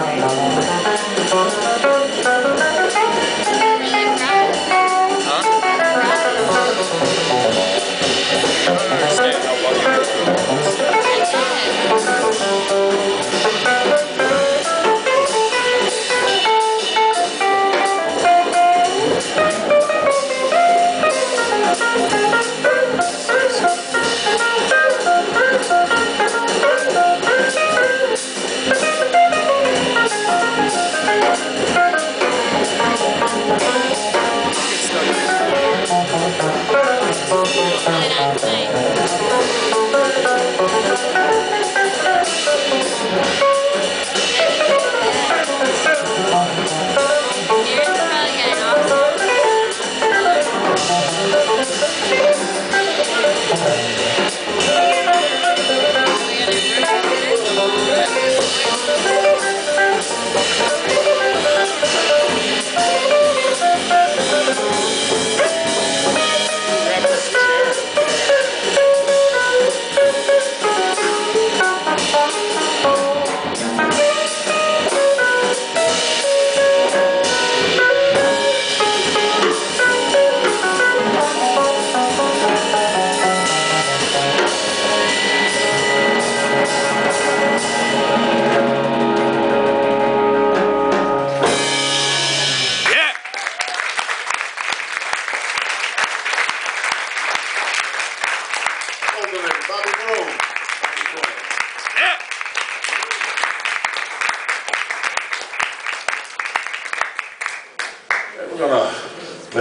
なんだもん。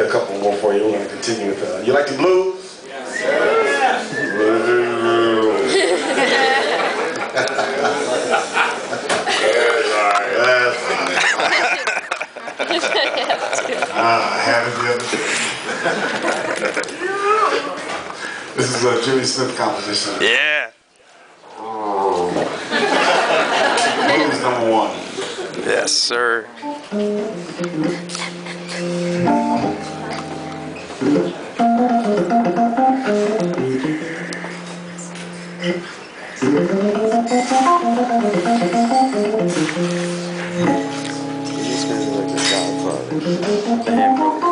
A couple more for you. We're gonna continue with, uh, you like the blues? That's Ah, haven't you? This is a Jimmy Smith composition. Yeah. Blues number one. Yes, sir. This man's like the godfather.